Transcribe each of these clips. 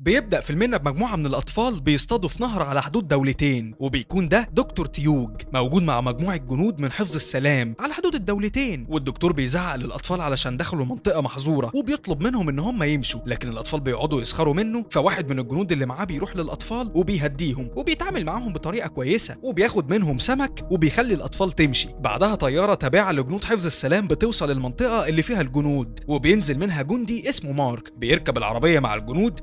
بيبدأ فيلمنا بمجموعة من الأطفال بيصطادوا في نهر على حدود دولتين وبيكون ده دكتور تيوج موجود مع مجموعة جنود من حفظ السلام على حدود الدولتين. والدكتور بيزعق للأطفال علشان دخلوا منطقة محظورة وبيطلب منهم إن هم يمشوا لكن الأطفال بيقعدوا يسخروا منه فواحد من الجنود اللي معاه بيروح للأطفال وبيهديهم وبيتعامل معاهم بطريقة كويسة وبياخد منهم سمك وبيخلي الأطفال تمشي. بعدها طيارة تابعة لجنود حفظ السلام بتوصل المنطقة اللي فيها الجنود وبينزل منها جندي اسمه مارك بيركب العربية مع الجنود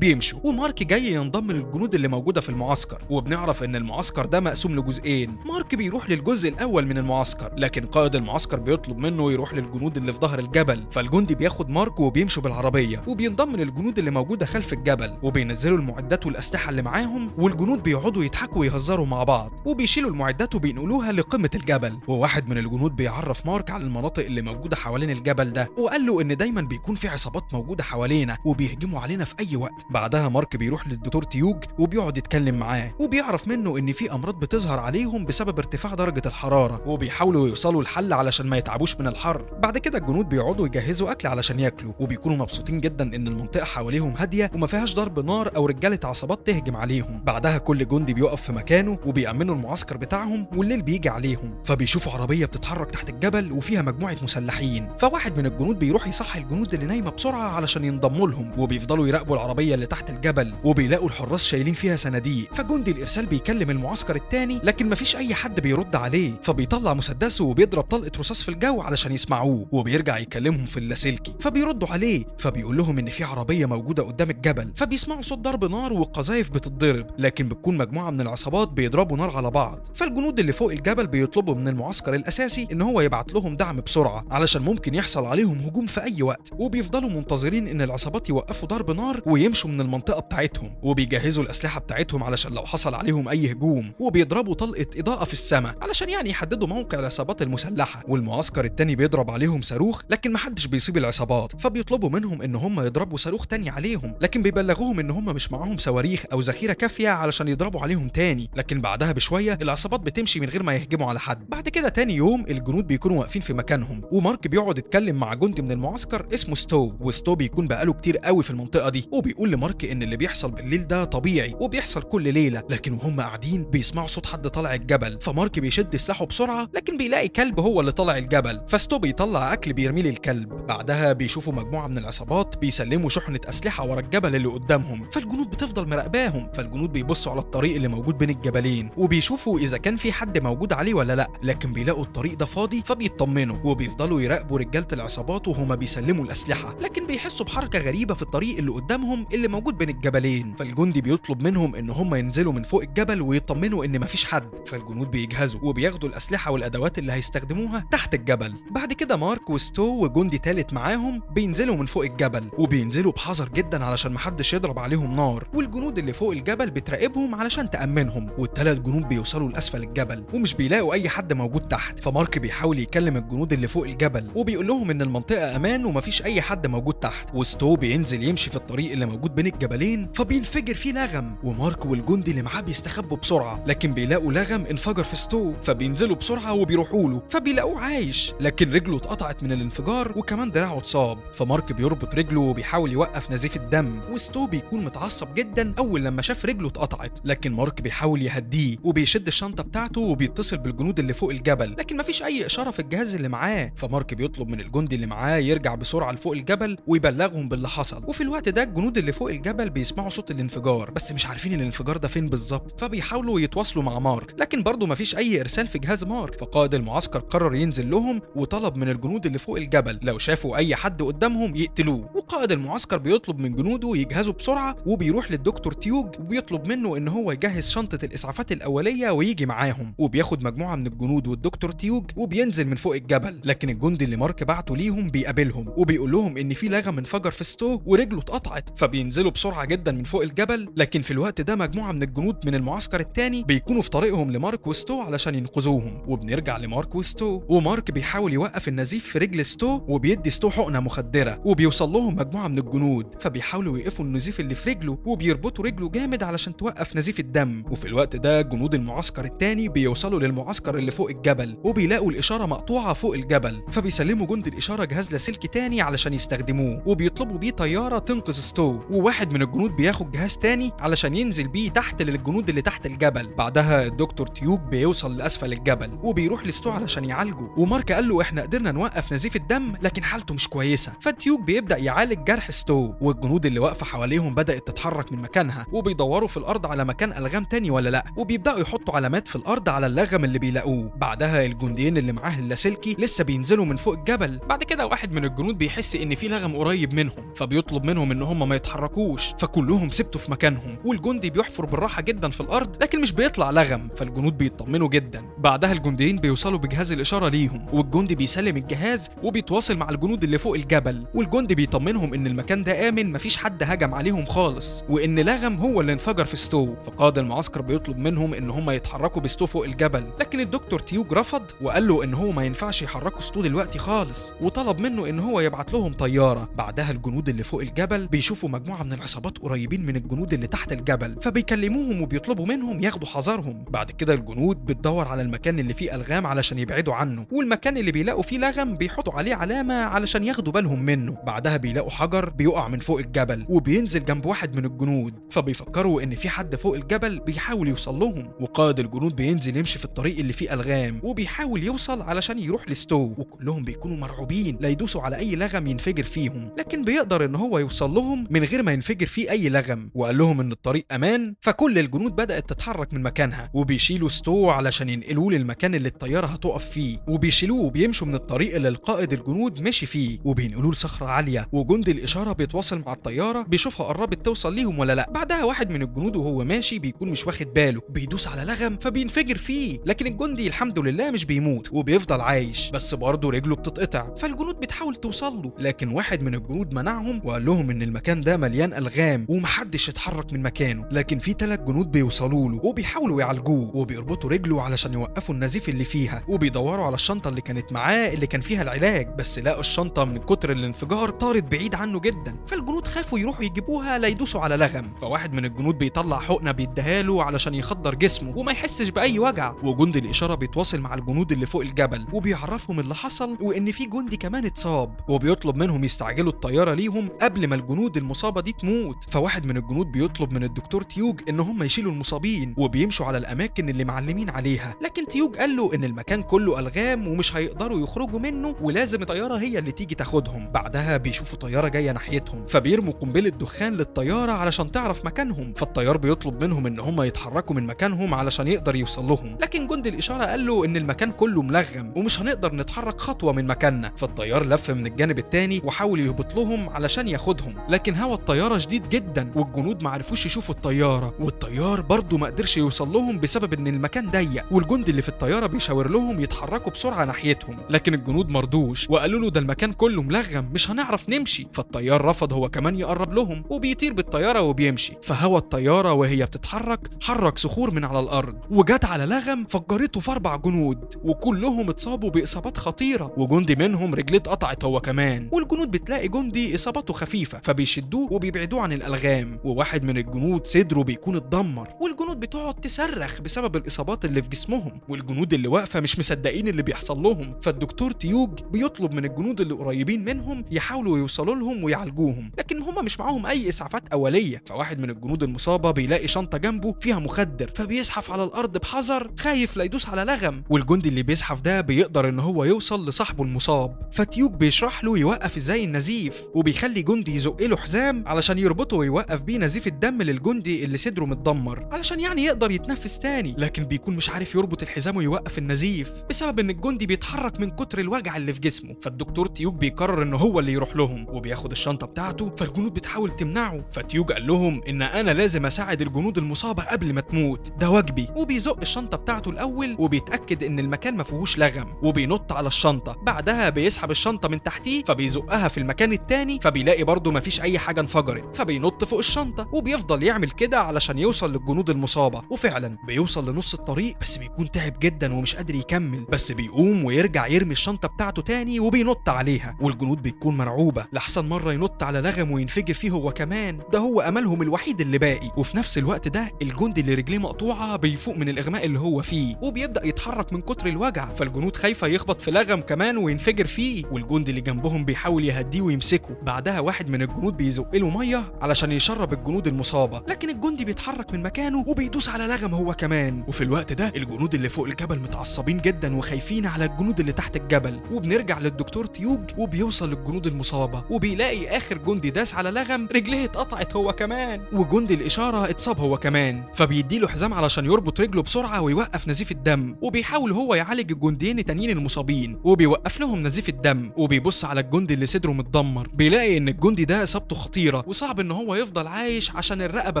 وبيمشوا ومارك جاي ينضم للجنود اللي موجودة في المعسكر. وبنعرف إن المعسكر ده مقسوم لجزئين. مارك بيروح للجزء الأول من المعسكر لكن قائد المعسكر بيطلب منه يروح للجنود اللي في ظهر الجبل. فالجندي بياخد مارك وبيمشوا بالعربية وبينضم للجنود اللي موجودة خلف الجبل وبينزلوا المعدات والأسلحة اللي معاهم والجنود بيقعدوا يضحكوا ويهزروا مع بعض وبيشيلوا المعدات وبينقلوها لقمة الجبل. وواحد من الجنود بيعرف مارك على المناطق اللي موجودة حوالين الجبل ده وقال له إن دايما بيكون في عصابات موجودة حوالينا وبيهجموا علينا في أي وقت. بعدها مارك بيروح للدكتور تيوج وبيقعد يتكلم معاه وبيعرف منه إن في أمراض بتظهر عليهم بسبب ارتفاع درجة الحرارة وبيحاولوا يوصلوا لحل علشان ما يتعبوش من الحر. بعد كده الجنود بيقعدوا يجهزوا أكل علشان ياكلوا وبيكونوا مبسوطين جدا إن المنطقة حواليهم هادية وما فيهاش ضرب نار أو رجالة عصابات تهجم عليهم. بعدها كل جندي بيقف في مكانه وبيأمنوا المعسكر بتاعهم والليل بيجي عليهم. فبيشوفوا عربية بتتحرك تحت الجبل وفيها مجموعة مسلحين. فواحد من الجنود بيروح يصحي الجنود اللي نايمة بسرعة علشان ينضموا لهم وبيفضلوا يراقبوا العربية اللي تحت الجبل وبيلاقوا الحراس شايلين فيها صناديق. فجندي الإرسال بيكلم المعسكر التاني لكن مفيش أي حد بيرد عليه. فبيطلع مسدسه وبيضرب طلقة رصاص في الجو علشان يسمعوه وبيرجع يكلمهم في اللاسلكي. فبيردوا عليه فبيقول لهم إن في عربية موجودة قدام الجبل. فبيسمعوا صوت ضرب نار والقذايف بتتضرب لكن بتكون مجموعة من العصابات بيضربوا نار على بعض. فالجنود اللي فوق الجبل بيطلبوا من المعسكر الأساسي إن هو يبعت لهم دعم بسرعة علشان ممكن يحصل عليهم هجوم في أي وقت. وبيفضلوا منتظرين إن العصابات يوقفوا ضرب نار ويمشوا من المنطقة بتاعتهم وبيجهزوا الأسلحة بتاعتهم علشان لو حصل عليهم أي هجوم وبيضربوا طلقة إضاءة في السماء علشان يعني يحددوا موقع العصابات المسلحة. والمعسكر التاني بيضرب عليهم صاروخ لكن محدش بيصيب العصابات فبيطلبوا منهم إن هم يضربوا صاروخ تاني عليهم. لكن بيبلغوهم إن هم مش معاهم صواريخ أو ذخيرة كافية علشان يضربوا عليهم تاني. لكن بعدها بشوية العصابات بتمشي من غير ما يهجموا على حد. بعد كده تاني يوم الجنود بيكونوا واقفين في مكانهم ومارك بيقعد يتكلم مع جندي من المعسكر اسمه ستو. وستو بيكون بقاله كتير قوي في المنطقة دي وبيقول لمارك إن اللي بيحصل بالليل ده طبيعي وبيحصل كل ليلة لكن وهم قاعدين بيسمعوا صوت حد طالع الجبل. فمارك بيشد سلاحه بسرعة لكن بيلاقي كلب هو اللي طالع الجبل. فستو بيطلع أكل بيرميه للكلب. بعدها بيشوفوا مجموعة من العصابات بيسلموا شحنة أسلحة ورا الجبل اللي قدامهم. فالجنود بتفضل مراقباهم. فالجنود بيبصوا على الطريق اللي موجود بين الجبلين وبيشوفوا إذا كان في حد موجود عليه ولا لأ. لكن بيلاقوا الطريق ده فاضي فبيطمنوا وبيفضلوا يراقبوا رجالة العصابات وهما بيسلموا الأسلحة. لكن بيحسوا بحركة غريبة في الطريق اللي قدامهم اللي موجود بين الجبلين فالجندي بيطلب منهم إن هم ينزلوا من فوق الجبل ويطمنوا إن مفيش حد. فالجنود بيجهزوا وبياخدوا الأسلحة والأدوات اللي هيستخدموها تحت الجبل. بعد كده مارك وستو وجندي تالت معاهم بينزلوا من فوق الجبل وبينزلوا بحذر جدا علشان محدش يضرب عليهم نار. والجنود اللي فوق الجبل بتراقبهم علشان تأمنهم. والتلات جنود بيوصلوا لأسفل الجبل ومش بيلاقوا أي حد موجود تحت. فمارك بيحاول يكلم الجنود اللي فوق الجبل وبيقول لهم إن المنطقة أمان ومفيش أي حد موجود تحت. وستو بينزل يمشي في الطريق اللي موجود بين الجبلين فبينفجر فيه لغم. ومارك والجندي اللي معاه بيستخبوا بسرعة. لكن بيلاقوا لغم انفجر في ستو فبينزلوا بسرعة وبيروحوا له. فبيلاقوه عايش. لكن رجله اتقطعت من الانفجار وكمان دراعه اتصاب. فمارك بيربط رجله وبيحاول يوقف نزيف الدم. وستو بيكون متعصب جدا أول لما شاف رجله اتقطعت. لكن مارك بيحاول يهديه وبيشد الشنطة بتاعته وبيتصل بالجنود اللي فوق الجبل. لكن مفيش أي إشارة في الجهاز اللي معاه. فمارك بيطلب من الجندي اللي معاه يرجع بسرعة لفوق الجبل ويبلغهم باللي حصل. وفي الوقت ده الجنود اللي فوق الجبل بيسمعوا صوت الانفجار بس مش عارفين الانفجار ده فين بالظبط فبيحاولوا يتواصلوا مع مارك لكن برضه مفيش أي إرسال في جهاز مارك. فقائد المعسكر قرر ينزل لهم وطلب من الجنود اللي فوق الجبل لو شافوا أي حد قدامهم يقتلوه. وقائد المعسكر بيطلب من جنوده يجهزوا بسرعة وبيروح للدكتور تيوج وبيطلب منه إن هو يجهز شنطة الإسعافات الأولية ويجي معاهم. وبياخد مجموعة من الجنود والدكتور تيوج وبينزل من فوق الجبل لكن الجندي اللي مارك بعته ليهم بيقابلهم وبيقول لهم إن في لغم انفجر في ستو ورجله اتقطعت. فبينزلوا بسرعة جدا من فوق الجبل لكن في الوقت ده مجموعة من الجنود من المعسكر التاني بيكونوا في طريقهم لمارك وستو علشان ينقذوهم. وبنرجع لمارك وستو ومارك بيحاول يوقف النزيف في رجل ستو وبيدي ستو حقنة مخدرة وبيوصل لهم مجموعة من الجنود. فبيحاولوا يوقفوا النزيف اللي في رجله وبيربطوا رجله جامد علشان توقف نزيف الدم. وفي الوقت ده جنود المعسكر التاني بيوصلوا للمعسكر اللي فوق الجبل وبيلاقوا الإشارة مقطوعة فوق الجبل. فبيسلموا جندي الإشارة جهاز لاسلكي تاني علشان يستخدموه وبيطلبوا بيه طيارة تنقذ ستو. وواحد فواحد من الجنود بياخد جهاز تاني علشان ينزل بيه تحت للجنود اللي تحت الجبل. بعدها الدكتور تيوج بيوصل لأسفل الجبل وبيروح لستو علشان يعالجه. ومارك قال له إحنا قدرنا نوقف نزيف الدم لكن حالته مش كويسة. فتيوج بيبدأ يعالج جرح ستو. والجنود اللي واقفة حواليهم بدأت تتحرك من مكانها وبيدوروا في الأرض على مكان ألغام تاني ولا لأ. وبيبدأوا يحطوا علامات في الأرض على اللغم اللي بيلاقوه. بعدها الجنديين اللي معاه اللاسلكي لسه بينزلوا من فوق الجبل. بعد كده واحد من الجنود بيحس إن في لغم قريب منهم فبيطلب منهم إن هم ما يتحركوش. فكلهم ثبتوا في مكانهم والجندي بيحفر بالراحة جدا في الأرض لكن مش بيطلع لغم فالجنود بيطمنوا جدا. بعدها الجنديين بيوصلوا بجهاز الإشارة ليهم والجندي بيسلم الجهاز وبيتواصل مع الجنود اللي فوق الجبل. والجندي بيطمنهم إن المكان ده آمن مفيش حد هجم عليهم خالص وإن لغم هو اللي انفجر في ستو فقائد المعسكر بيطلب منهم إن هم يتحركوا بستو فوق الجبل. لكن الدكتور تيوج رفض وقال له إن هو ما ينفعش يحركوا ستو دلوقتي خالص وطلب منه إن هو يبعت لهم طيارة. بعدها الجنود اللي فوق الجبل بيشوفوا مجموعة من العصابات قريبين من الجنود اللي تحت الجبل فبيكلموهم وبيطلبوا منهم ياخدوا حذرهم. بعد كده الجنود بتدور على المكان اللي فيه ألغام علشان يبعدوا عنه والمكان اللي بيلاقوا فيه لغم بيحطوا عليه علامة علشان ياخدوا بالهم منه. بعدها بيلاقوا حجر بيقع من فوق الجبل وبينزل جنب واحد من الجنود فبيفكروا إن في حد فوق الجبل بيحاول يوصل لهم. وقائد الجنود بينزل يمشي في الطريق اللي فيه ألغام وبيحاول يوصل علشان يروح لستو وكلهم بيكونوا مرعوبين لا يدوسوا على أي لغم ينفجر فيهم لكن بيقدر إن هو يوصل لهم من غير ما ينفجر فيه أي لغم؟ وقال لهم إن الطريق أمان؟ فكل الجنود بدأت تتحرك من مكانها وبيشيلوا ستو علشان ينقلوه للمكان اللي الطيارة هتقف فيه. وبيشيلوه وبيمشوا من الطريق اللي القائد الجنود مشي فيه. وبينقلوه لصخرة عالية وجندي الإشارة بيتواصل مع الطيارة بيشوفها قربت توصل ليهم ولا لأ. بعدها واحد من الجنود وهو ماشي بيكون مش واخد باله. بيدوس على لغم فبينفجر فيه. لكن الجندي الحمد لله مش بيموت وبيفضل عايش. بس برضه رجله بتتقطع. فالجنود بتحاول توصل له لكن واحد من الجنود منعهم وقال لهم إن المكان ده مليان الغام ومحدش يتحرك من مكانه لكن في ثلاث جنود بيوصلوا له وبيحاولوا يعالجوه وبيربطوا رجله علشان يوقفوا النزيف اللي فيها وبيدوروا على الشنطة اللي كانت معاه اللي كان فيها العلاج بس لقوا الشنطة من كتر الانفجار طارت بعيد عنه جدا فالجنود خافوا يروحوا يجيبوها لا يدوسوا على لغم. فواحد من الجنود بيطلع حقنة بيديها له علشان يخدر جسمه وما يحسش بأي وجع. وجندي الإشارة بيتواصل مع الجنود اللي فوق الجبل وبيعرفهم اللي حصل وإن في جندي كمان اتصاب. وبيطلب منهم يستعجلوا الطيارة ليهم قبل ما الجنود المصابة دي تموت. فواحد من الجنود بيطلب من الدكتور تيوج إن هم يشيلوا المصابين وبيمشوا على الأماكن اللي معلمين عليها. لكن تيوج قال له إن المكان كله ألغام ومش هيقدروا يخرجوا منه ولازم الطيارة هي اللي تيجي تاخدهم. بعدها بيشوفوا طيارة جاية ناحيتهم. فبيرموا قنبلة دخان للطيارة علشان تعرف مكانهم. فالطيار بيطلب منهم إن هم يتحركوا من مكانهم علشان يقدر يوصل لهم. لكن جندي الإشارة قال له إن المكان كله ملغم ومش هنقدر نتحرك خطوة من مكاننا. فالطيار لف من الجانب التاني وحاول يهبط لهم علشان ياخدهم. لكن هوا الطيارة شديد جدا والجنود ما عرفوش يشوفوا الطيارة والطيار برضه ما قدرش يوصل لهم بسبب إن المكان ضيق والجندي اللي في الطيارة بيشاور لهم يتحركوا بسرعة ناحيتهم. لكن الجنود مرضوش وقالوا له ده المكان كله ملغم مش هنعرف نمشي. فالطيار رفض هو كمان يقرب لهم وبيطير بالطيارة وبيمشي. فهوا الطيارة وهي بتتحرك حرك صخور من على الأرض. وجت على لغم فجرته في أربع جنود وكلهم اتصابوا بإصابات خطيرة. وجندي منهم رجليه اتقطعت هو كمان. والجنود بتلاقي جندي اصابته خفيفة فبيشدوه وبيبعدوه. عن الألغام وواحد من الجنود صدره بيكون اتدمر. والجنود بتقعد تصرخ بسبب الإصابات اللي في جسمهم. والجنود اللي واقفة مش مصدقين اللي بيحصل لهم. فالدكتور تيوج بيطلب من الجنود اللي قريبين منهم يحاولوا يوصلوا لهم ويعالجوهم. لكن هم مش معاهم أي إسعافات أولية. فواحد من الجنود المصابة بيلاقي شنطة جنبه فيها مخدر. فبيزحف على الأرض بحذر خايف لا يدوس على لغم. والجندي اللي بيزحف ده بيقدر إن هو يوصل لصاحبه المصاب. فتيوج بيشرح له يوقف إزاي النزيف وبيخلي جندي يزق له حزام علشان يربطه ويوقف بيه نزيف الدم للجندي اللي صدره متدمر. علشان يعني يقدر يتنفس تاني. لكن بيكون مش عارف يربط الحزام ويوقف النزيف بسبب إن الجندي بيتحرك من كتر الوجع اللي في جسمه. فالدكتور تيوج بيقرر إن هو اللي يروح لهم وبياخد الشنطة بتاعته فالجنود بتحاول تمنعه. فتيوج قال لهم إن أنا لازم أساعد الجنود المصابة قبل ما تموت. ده واجبي. وبيزق الشنطة بتاعته الأول وبيتأكد إن المكان ما فيهوش لغم. وبينط على الشنطة. بعدها بيسحب الشنطة من تحتيه فبيزقها في المكان التاني فبيلاقي برضه مفيش أي حاجة انفجرت. فبينط فوق الشنطة وبيفضل يعمل كده علشان يوصل للجنود المصابة. وفعلا بيوصل لنص الطريق بس بيكون تعب جدا ومش قادر يكمل. بس بيقوم ويرجع يرمي الشنطة بتاعته تاني وبينط عليها. والجنود بتكون مرعوبة. لاحسن مرة ينط على لغم وينفجر فيه هو كمان. ده هو أملهم الوحيد اللي باقي. وفي نفس الوقت ده الجندي اللي رجليه مقطوعة بيفوق من الإغماء اللي هو فيه. وبيبدأ يتحرك من كتر الوجع. فالجنود خايفة يخبط في لغم كمان وينفجر فيه. والجندي اللي جنبهم بيحاول يهديه ويمسكه. بعدها واحد من الجنود بيزق له مية ميه علشان يشرب الجنود المصابة. لكن الجندي بيتحرك من مكانه وبيدوس على لغم هو كمان. وفي الوقت ده الجنود اللي فوق الجبل متعصبين جدا وخايفين على الجنود اللي تحت الجبل. وبنرجع للدكتور تيوج وبيوصل للجنود المصابة. وبيلاقي آخر جندي داس على لغم رجليه اتقطعت هو كمان. وجندي الإشارة اتصاب هو كمان. فبيديله حزام علشان يربط رجله بسرعة ويوقف نزيف الدم. وبيحاول هو يعالج الجنديين التانيين المصابين. وبيوقف لهم نزيف الدم. وبيبص على الجندي اللي صدره متدمر. بيلاقي إن الجندي ده إصابته خطيرة. وصعب إن هو يفضل عايش عشان الرقبة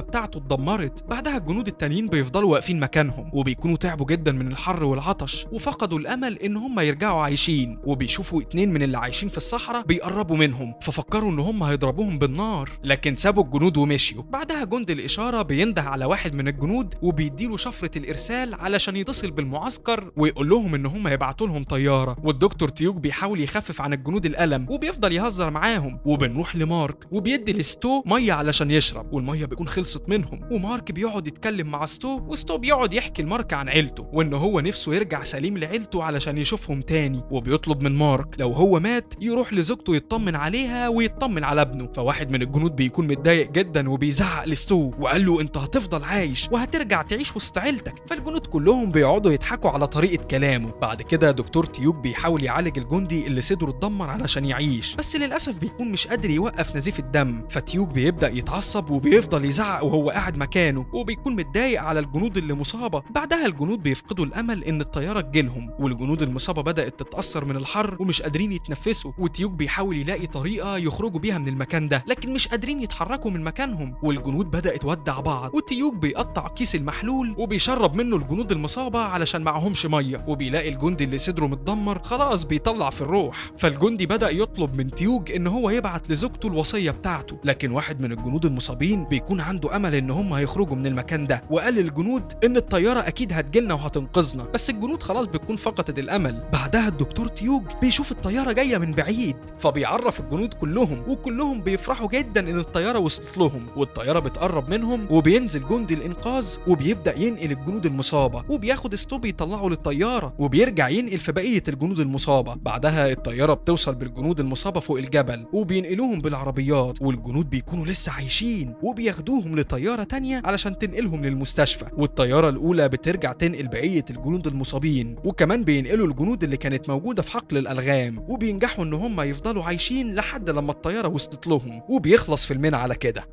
بتاعته اتدمرت. بعدها الجنود التانيين بيفضلوا واقفين مكانهم وبيكونوا تعبوا جدا من الحر والعطش وفقدوا الأمل إن هم يرجعوا عايشين. وبيشوفوا اتنين من اللي عايشين في الصحراء بيقربوا منهم ففكروا إن هم هيضربوهم بالنار. لكن سابوا الجنود ومشيوا. بعدها جندي الإشارة بينده على واحد من الجنود وبيديله شفرة الإرسال علشان يتصل بالمعسكر ويقول لهم إن هم هيبعتوا لهم طيارة. والدكتور تيوج بيحاول يخفف عن الجنود الألم وبيفضل يهزر معاهم. وبنروح لمارك وبيدي لستو مية علشان يشرب والمية بتكون خلصت منهم. ومارك بيقعد يتكلم مع ستو وستو بيقعد يحكي لمارك عن عيلته وإن هو نفسه يرجع سليم لعيلته علشان يشوفهم تاني. وبيطلب من مارك لو هو مات يروح لزوجته يطمن عليها ويطمن على ابنه. فواحد من الجنود بيكون متضايق جدا وبيزعق لستو وقال له انت هتفضل عايش وهترجع تعيش وسط عيلتك. فالجنود كلهم بيقعدوا يضحكوا على طريقة كلامه. بعد كده دكتور تيوج بيحاول يعالج الجندي اللي صدره اتدمر علشان يعيش بس للأسف بيكون مش قادر يوقف نزيف الدم. فتيوج بيبدأ يتعصب وبيفضل يزعق وهو قاعد مكانه وبيكون متضايق على الجنود اللي مصابة. بعدها الجنود بيفقدوا الأمل إن الطيارة تجيلهم والجنود المصابة بدأت تتأثر من الحر ومش قادرين يتنفسوا. وتيوج بيحاول يلاقي طريقة يخرجوا بيها من المكان ده لكن مش قادرين يتحركوا من مكانهم. والجنود بدأت تودع بعض وتيوج بيقطع كيس المحلول وبيشرب منه الجنود المصابة علشان معهمش مية. وبيلاقي الجندي اللي صدره متدمر خلاص بيطلع في الروح. فالجندي بدأ يطلب من تيوج إن هو يبعت لزوجته الوصية بتاعته لكن واحد من الجنود المصابين بيكون عنده أمل إن هم هيخرجوا من المكان ده. وقال للجنود إن الطيارة أكيد هتجيلنا وهتنقذنا بس الجنود خلاص بتكون فقدت الأمل. بعدها الدكتور تيوج بيشوف الطيارة جاية من بعيد فبيعرف الجنود كلهم وكلهم بيفرحوا جدا إن الطيارة وصلت لهم. والطيارة بتقرب منهم وبينزل جندي الإنقاذ وبيبدأ ينقل الجنود المصابة وبياخد ستو بيطلعه للطيارة وبيرجع ينقل في بقية الجنود المصابة. بعدها الطيارة بتوصل بالجنود المصابة فوق الجبل وبينقلوهم بالعربيات والجنود بيكونوا لسه عايشين وبياخدوهم لطيارة تانية علشان تنقلهم للمستشفى. والطيارة الأولى بترجع تنقل بقية الجنود المصابين وكمان بينقلوا الجنود اللي كانت موجودة في حقل الألغام وبينجحوا إن هم يفضلوا عايشين لحد لما الطيارة وصلت لهم وبيخلص فيلمنا على كده.